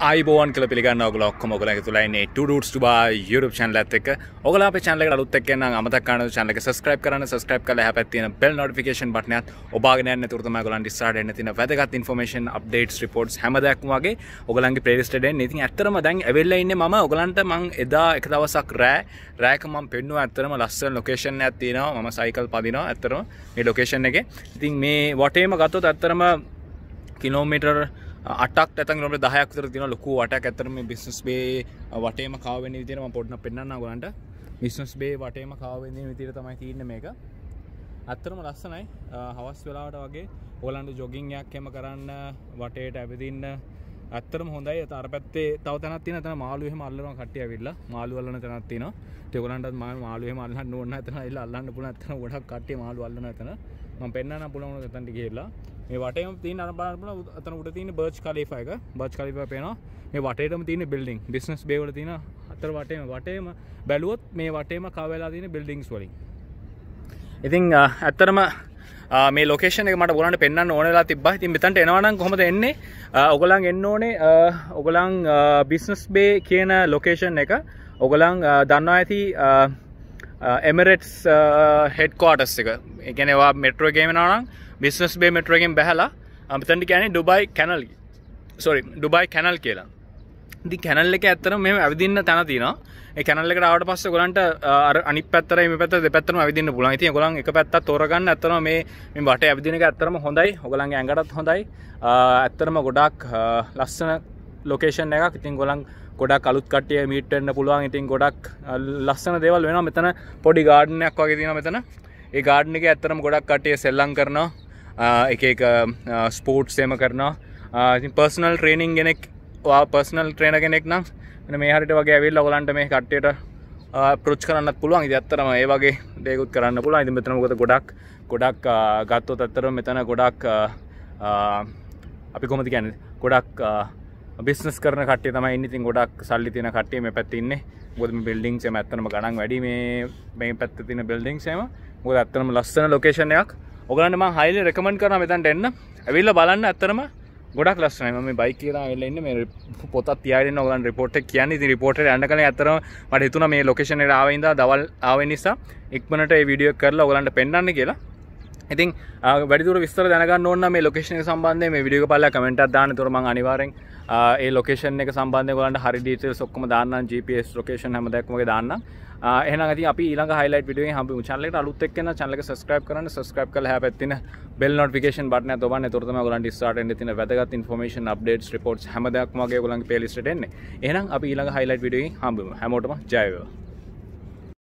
අයිබෝන් කල පිළිගන්න ඔගල ඔක්කොම ඔගල තුලයින්නේ ටඩස් බා YouTube චැනල ඇත්තක ඔගල අප චැනල අලුත් එක්කන්න අමතක්කාන චැනලක සස්ක්‍රයිප් කරන සස්ක්‍රයිප් කල හැපත්තින බෙල් නොටිකේෂන් බටනයක් ඔබාගනයන්න තුරතම ගලන් ඩිස්සාට එන්න තින වැදගත් ඉන්ෆර්මේෂන් අප්ඩේට් රිපෝට්ස් හැමදක්මගේ ඔගලන්ගේ ප්‍රේස්ටඩෙන් ඉතින් ඇත්තරම දැන් ඇවෙල්ල ඉන්න ම ඔගලන්ට මං එදා එක දවසක් රෑ. රෑකමම් පෙන්නුව ඇත්තරම ලස්සන ලොකේෂන් ඇත්තිනවා ම සයිකල් පදිනවා ඇත්තරම මේ ලොකේෂන් එක. ඉතින් මේ වටේම ගත්තොත් ඇත්තරම කිලෝමීටර් අටක් ඇතන් නොට දහයක්තර තින ලොකු වට ඇතරම බිස්නස් බේ වටේම කාවෙන විදිරම පොට්න පෙන්න්න ගලන්ට බිස්නස් බේ වටේම කාවෙන විතිර තමයි තියන්න මේක. ඇත්තරම ලස්සනයි. හවස් වෙලාට වගේ ඕලන්ට ජොගිංයක් එම කරන්න වටේට ඇවිදින්න ඇත්තරම හොඳයි. අර පැත්තේ තව තැනත් තින තන මාළුවහ මල්ලන කටිය විල්ල මාළුවල්ලන තැනත් තින ටෙගලන්ට ම මාළුව මල්ල නොන්න ඇතන ඉල්ල අල්ලන්න පුන ඇතන ගොඩක් කටේ මාළු අල්ලන ඇතන ම පෙන්න්න පුලවන තැන්ටි කියලා මේ වටේම තින අරබාරන අතන උට තින බර්ච් කලිපයක බච් කලිප පේනවා. මේ වටේටම තින බිල්ඩිං බිස්නස් බේවල තින අතර වටේම වටේම බැලුවොත් මේ වටේම කවලා තින බිල්ඩිංස් වලින්. ඉතිං ඇත්තරම මේ ලෝකේෂන මට ගොලන්ට පෙන්න්න ඕනලා තිබ ති මෙතන්ට එනවනම් කොමද එන්නේ? ඔගලන් එන්න ඕනේ ඔගලං බිස්නස් බේ කියන ලොකේෂන් එක. ඔගලං දන්නවා ඇති එමරෙටස් හෙඩ්කෝටස් එක. එකනවා මෙට්‍රෝගේමනනම් බිස්නස් බේ මෙට්‍රගෙන් බැහලා අමතන්ටි කෑන Dubai canal sorry Dubai canal කියලා. දි කැනල් එක ඇත්තර මෙම ඇවිදින්න තැන තින කැනල්ල රවට පස්ස ගොලන්ට අනි පත්තර මේ පැත් දෙපැත්තරම විදින්න පුලන් ති ගොලන් එක පැත්ත තෝරගන්න ඇත්තන මේ මේ බට ඇවිදින ඇත්තරම හොඳයි. ඔගලන්ගේ ඇඟටත් හොඳයි. ඇත්තරම ගොඩක් ලස්සන ලොකේෂන් එකක්. ඉතින් ගොලන් ගොඩක් අලුත් කටිය මීටන්න පුළුවන්. ඉතින් ගොඩක් ලස්සන දේවල් වෙන මෙතන පොඩි ගාඩනයක් වගේ තින මෙතන. ඒ ගාඩන එක ඇත්තරම ගොඩක් කටිය සෙල්ලං කරනවා. එක එක ස්පෝට් සේම කරනවා. පර්සනල් ට්‍රේනිං ගෙනෙක් පර්සනල් ට්‍රේන කෙනෙක් නම් මේ හරිට වගේ ඇවිල් ඔගලන්ට මේ කට්ටයට පෘච් කරන්න පුළුවන්. ඉති අත්තරම ඒ වගේ දේකුත් කරන්න පුළුවන්. ඉති මෙතන ගොත ගොඩක් ගොඩක් ගත්තොත් අත්තර මෙතන ගොඩක් අපි කොමති ගැන ගොඩක් බිස්නස් කරන කටේ තම ඉන්නතින් ගොඩක් සල්ලි තින කටේ මේ පැත්තින්නේ ගොදම බිල්ඩිං සම ඇත්තනම ගණන් වැඩි. මේ මේ පැත්ත තින බිල්ඩිං සේම ගොද ඇත්තනම ලස්සන ලොකේෂණයක් ඔගලන්ම හයිල රෙකමෙන්ඩ් කරන මෙතන්ට එන්න. ඇවිල්ල බලන්න ඇත්තරම ගොඩක් ලස්සන ම බයි කියලා එල්ලන්න මේ පොත් තියන ගලන් රිපෝට් කියන රිපෝට යන්න කල ඇතරම මට හිතුන මේ ලොකේෂන ආවයිද දවල් ආව නිසා එක්මනට විඩියෝ කරලා ඔගලන්ට පෙන්න්න කියලා. ඉතින් වැඩිතුර විස්තර දැනගන්න ඕන්න මේ ලොකේෂන සම්බන්ධය මේ විඩියෝ පල්ල කමෙන්ට් දාන තුරම අනිවාරෙන් ඒ ලොකේෂන එක සම්බන්ධය ගලන්ට හරි ඩීටල් සොක්කම දාන්න GPS ලොකේෂන් හම දැක්මගේ දාන්න එහන ති අපි ඊළඟ හයිලයිට විඩිය හම චන්ලට අලුත් එක්න චනලක සස්ක්‍රප් කරන සස්ක්‍රප් කල පැත්තින බෙල් නොටිකේෂන් බටන තොබන්න තුරතම ගලන් ඩිස්ාට තින වැදගත් ඉන්ෆර්මේෂන් අප්ඩේට් රිපෝට් හැමදක්මගේ ගලන් පෙලිස්ටෙන්නේ එහනම් අපි ඊළඟ හයිලයිට විඩිය හම්බම. හැමෝටම ජයවා